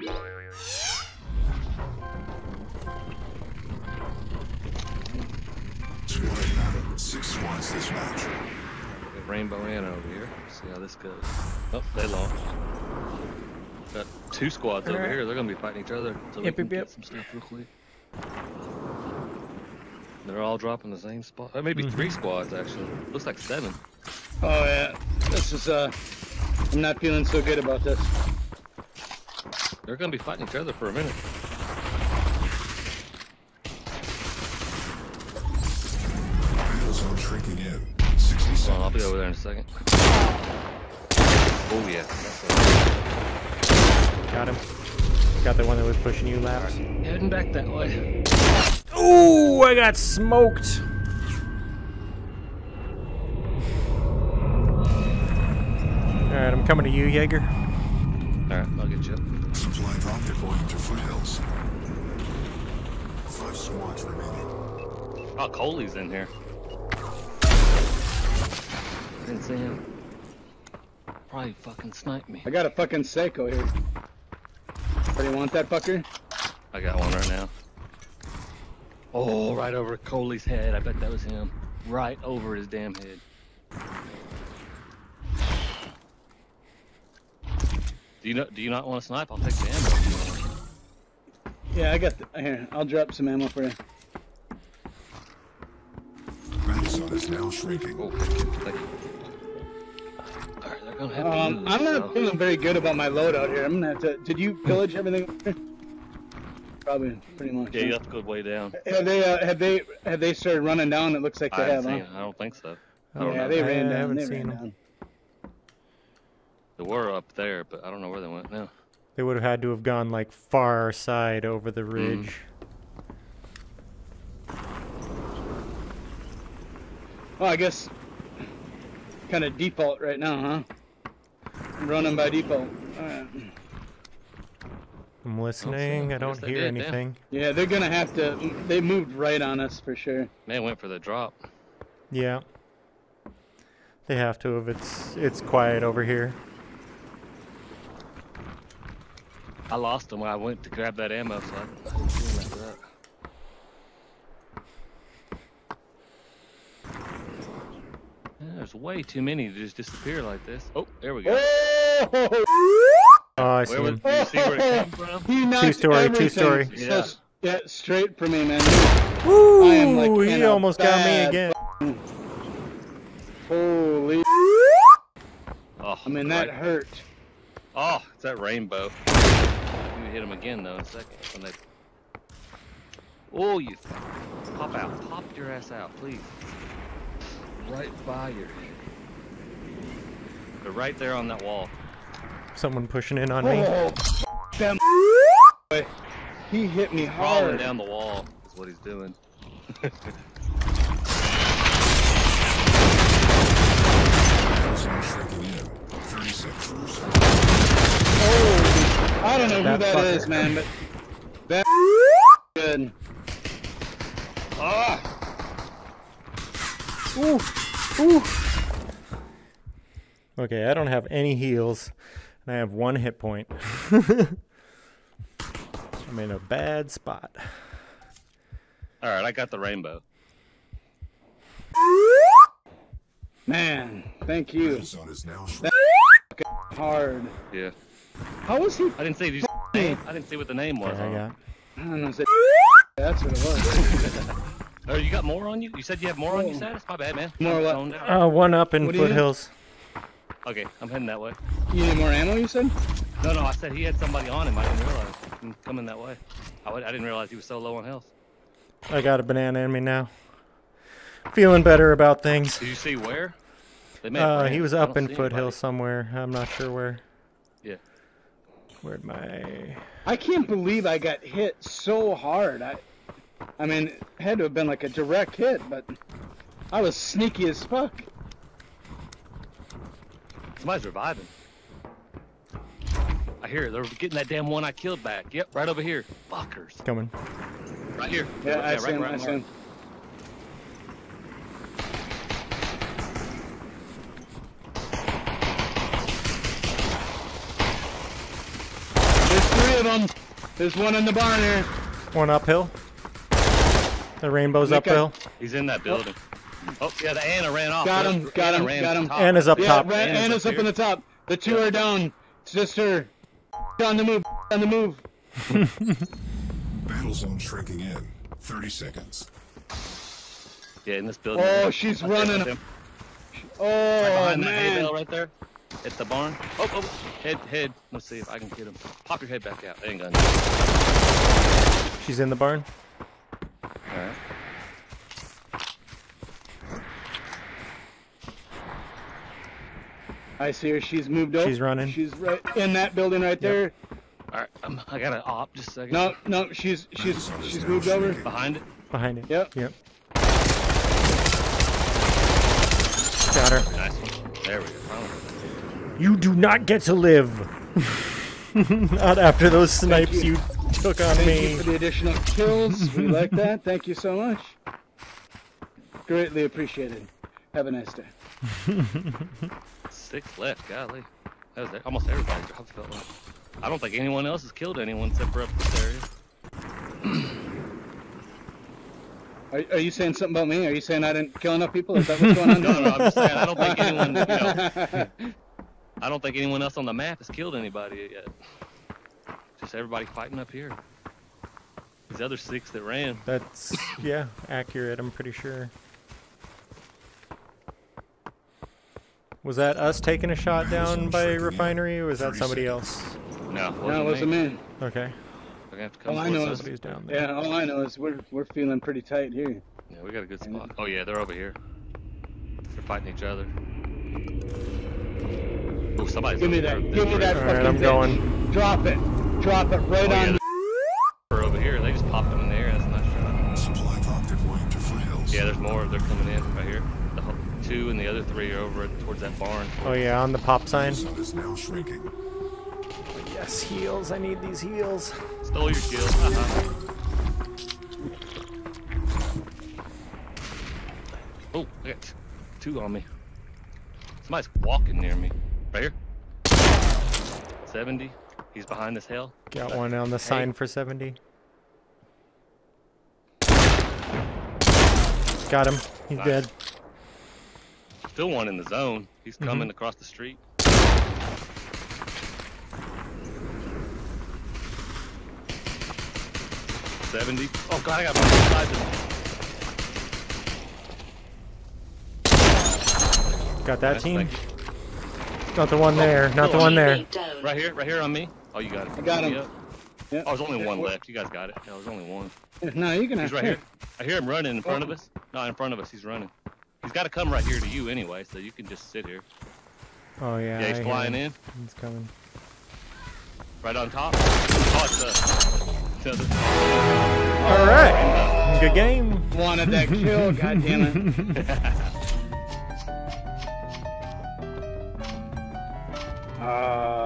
Squad battle. Six squads this match. Got Rainbow Anna over here. See how this goes. Oh, they launched. Got two squads over Alright. here. They're gonna be fighting each other. So we Yep, can yep, get yep. some stuff real quick. They're all dropping the same spot. Maybe three squads actually. Looks like seven. Oh yeah, this is uh, I'm not feeling so good about this. They're gonna be fighting each other for a minute. Battle shrinking in. 60 So I'll be over there in a second. Oh yeah. Got him. Got the one that was pushing you, Lapps. heading back that way. Ooh, I got smoked. Alright, I'm coming to you, Jaeger. Alright, Five squads remaining. Oh, Coley's in here. Didn't see him. Probably fucking sniped me. I got a fucking Seiko here. Anybody want that fucker? I got one right now. Oh, right over Coley's head. I bet that was him. Right over his damn head. Do you know? Do you not want to snipe? I'll take the ammo. Yeah, I got the, here. I'll drop some ammo for you. Battle zone is now shrinking. Oh, thank you. All right, they're gonna have to Um, move, I'm not so- feeling very good about my loadout here. I'm gonna have to. Did you pillage everything? Probably, pretty much. Yeah, huh? you have to go way down. Have they? Uh, have they? Have they started running down? It looks like they have. haven't Huh? seen. I don't think so. I don't Yeah, know. they I ran down. haven't They seen ran them. down. They were up there, but I don't know where they went now. They would have had to have gone like far side over the hmm. ridge. Well, I guess kind of default right now, huh? I'm Running by default. Alright. I'm listening. I I don't guess hear did, yeah. anything. Yeah, they're gonna have to. They moved right on us for sure. They went for the drop. Yeah. They have to if it's it's quiet over here. I lost them when I went to grab that ammo, so I I didn't see them after that. Yeah, there's way too many to just disappear like this. Oh, there we go. Oh! I see was, him. do see where it came from? He knocked story, two story. So, Yeah. s- yeah, straight for me, man. Woo! like, in he a almost got me again. Holy! Oh, I mean, that right. hurt. Oh, it's that rainbow. You hit him again though in a second. When they... Oh, you pop out, pop your ass out, please. Right by your head. They're right there on that wall. Someone pushing in on me. Oh, them. He hit me Crawling hard. down the wall is what he's doing. Battle zone shrinking in. 30 seconds. Oh, I don't know That who that fucker. is, man, but that good. Ah! Ooh, ooh. Okay, I don't have any heals, and I have one hit point. I'm in a bad spot. All right, I got the rainbow. Man, thank you. Battle zone is now shrinking. Hard. Yeah. How was he? I didn't see the name. I didn't see what the name was. Okay, I on got. I don't know. say- That's what it was. Oh, you got more on you? You said you have more on you, Status? My bad, man. More I'm what? Uh, one up in What do you need? foothills. Okay, I'm heading that way. You need more ammo? You said? No, no, I said he had somebody on him. I didn't realize. I'm coming that way. I, I didn't realize he was so low on health. I got a banana in me now. Feeling better about things. Did you see where? They may have Uh, he was up in see foothills somewhere. I'm not sure where. Yeah. Where'd my I can't believe I got hit so hard. I, I mean, it had to have been like a direct hit, but I was sneaky as fuck. Somebody's reviving. I hear. They're getting that damn one I killed back. Yep, right over here. Fuckers. coming? Right here. Yeah, I right, see him. right, I right. see him. Of them. There's one in the barn here. One uphill. The rainbow's Nick, I- uphill. He's in that building. Oh, yeah, the Anna ran off. Got him, got Anna him, ran got him. the top. Anna's up Yeah, top. Ra- Anna's Anna's up up in the top. The two are down. It's just her. On the move. On the move. Battle zone shrinking in. 30 seconds. Yeah, in this building. Oh, she's oh, Right there, running. right there. Oh that hay man. bale right there. At the barn. Oh, oh, head, head. Let's see if I can get him. Pop your head back out. They ain't got nothing. She's in the barn. Alright. I see her. She's moved over. She's running. She's right in that building right there. Alright, um, I got an op. Just a second. No, no, she's she's she's moved over. Behind it. Behind it. Yep. Yep. Got her. Nice one. There we go. Finally. You do not get to live. not after those snipes you. you. took on Thank me. you for the additional kills. we like that. Thank you so much. Greatly appreciated. Have a nice day. Six left. Golly. That was almost everybody dropped. Felt like. I don't think anyone else has killed anyone except for up this area. Are, are you saying something about me? Are you saying I didn't kill enough people? Is that what's going on? No, no, I'm just saying. I don't think anyone. You know, I don't think anyone else on the map has killed anybody yet. Just everybody fighting up here. These other six that ran. That's yeah, accurate. I'm pretty sure. Was that us taking a shot down by refinery, or was that somebody else? No, no, it wasn't me. Okay, We're gonna have to come All I know is- down there. Yeah, all I know is we're we're feeling pretty tight here. Yeah, we got a good spot. Oh yeah, they're over here. They're fighting each other. Oh, somebody's Give me that. Give me that All right, I'm bitch. going. Drop it. Drop it right Oh, yeah, on. they're over here. They just popped them in the air. That's a nice shot. Supply drop deploying to foothills. Yeah, there's more. They're coming in right here. The two and the other three are over towards that barn. Oh yeah, on the pop sign. Battle zone is now shrinking. Yes, heals. I need these heals. Stole your shield. Haha. oh, I got two on me. Somebody's walking near me. Right here. 70. He's behind this hill. Got one on the sign for 70. Got him. He's Nice. dead. Still one in the zone. He's Mm-hmm. coming across the street. Seventy. Oh god, I got one beside them. Got that Nice, team. Thank. Not the one there. Not the one there. Right here, right here on me. Oh, you got it. I got him. Yep. Yeah. Oh, there's only one left. You guys got it. Yeah, there's only one. No, you can He's right here. I hear him running in front of us. No, in front of us. He's running. He's got to come right here to you anyway, so you can just sit here. Oh yeah. Yeah, he's I flying in. He's coming. Right on top. Oh, it's uh, it's the other. All right. Good game. Wanted that kill, God damn it. Uh,